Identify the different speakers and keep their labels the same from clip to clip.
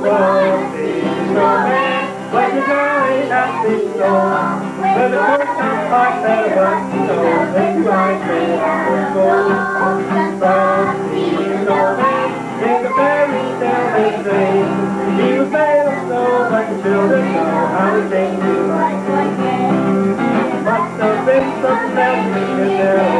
Speaker 1: was the snowman, like a jolly happy snow. But the first time I fell about snow, then my man was gold. From the snowman, in the fairy tale they say, made of but the children know how to to like But the face of magic is there,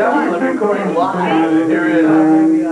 Speaker 2: are definitely recording live. Here is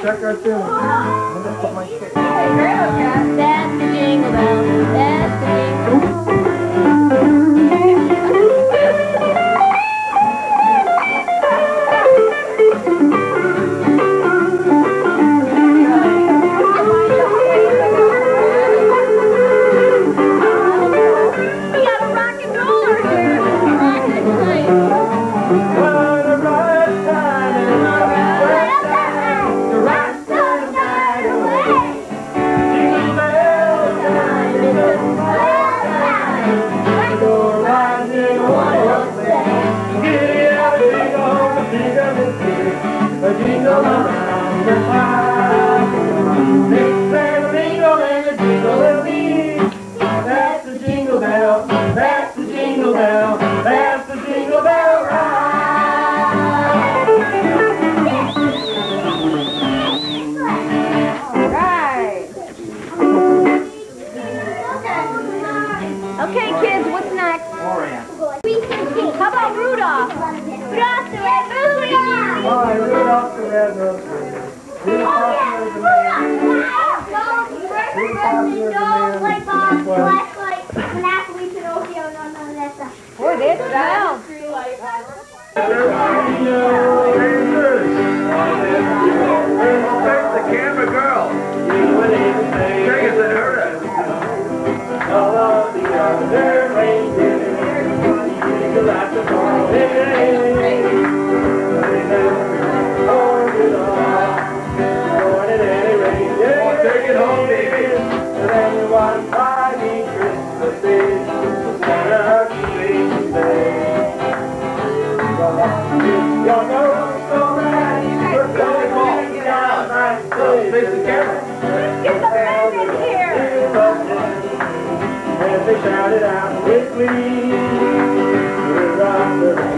Speaker 1: Check our tune. I'm gonna put.
Speaker 3: That's the jingle bell. Jingle
Speaker 1: around the clock. And a mingle and a jingle. That's the jingle bell, that's the jingle bell, that's the jingle bell ride.
Speaker 3: Right. Okay, kids, what's next? How about Rudolph?
Speaker 4: Rudolph the reindeer.
Speaker 1: Oh, Rudolph the red-nosed reindeer.
Speaker 4: Oh, yeah, Rudolph. Dolls, dolls, like bombs, flashlights, and athletes and
Speaker 2: And
Speaker 1: they shouted out with glee. Rudolph the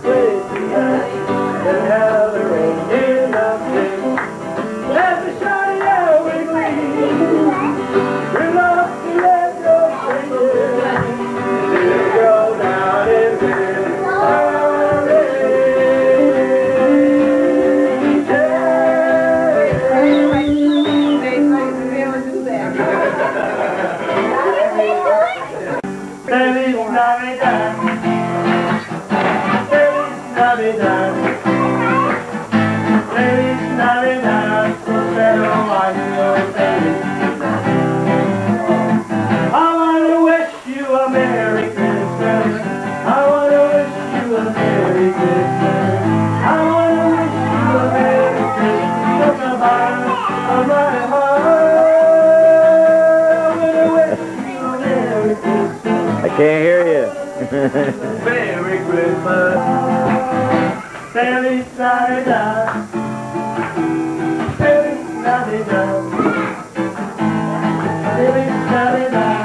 Speaker 5: can't hear you.
Speaker 2: Merry Christmas.
Speaker 1: Feliz Navidad. Feliz Navidad. Feliz Navidad.